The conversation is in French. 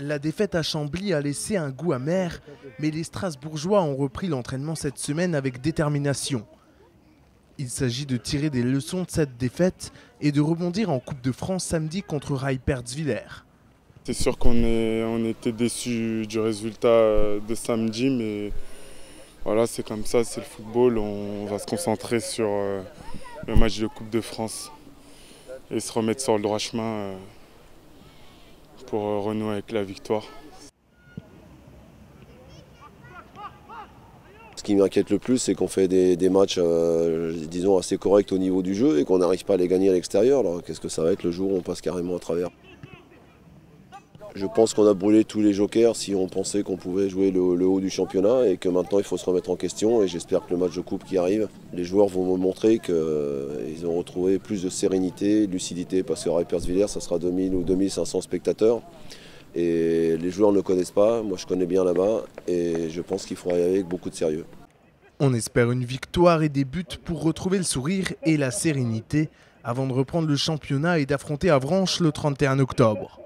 La défaite à Chambly a laissé un goût amer, mais les Strasbourgeois ont repris l'entraînement cette semaine avec détermination. Il s'agit de tirer des leçons de cette défaite et de rebondir en Coupe de France samedi contre Rai-Pertzwiller. C'est sûr qu'on on était déçus du résultat de samedi, mais voilà, c'est comme ça, c'est le football. On va se concentrer sur euh, le match de Coupe de France et se remettre sur le droit chemin euh, pour euh, renouer avec la victoire. Ce qui m'inquiète le plus, c'est qu'on fait des, matchs, euh, disons, assez corrects au niveau du jeu et qu'on n'arrive pas à les gagner à l'extérieur. Alors qu'est-ce que ça va être le jour où on passe carrément à travers? Je pense qu'on a brûlé tous les jokers si on pensait qu'on pouvait jouer le, haut du championnat et que maintenant il faut se remettre en question. Et j'espère que le match de coupe qui arrive, les joueurs vont me montrer qu'ils euh, ont retrouvé plus de sérénité, lucidité, parce que Villers, ça sera 2000 ou 2500 spectateurs. Et les joueurs ne le connaissent pas, moi je connais bien là-bas et je pense qu'il faut y aller avec beaucoup de sérieux. On espère une victoire et des buts pour retrouver le sourire et la sérénité avant de reprendre le championnat et d'affronter Avranches le 31 octobre.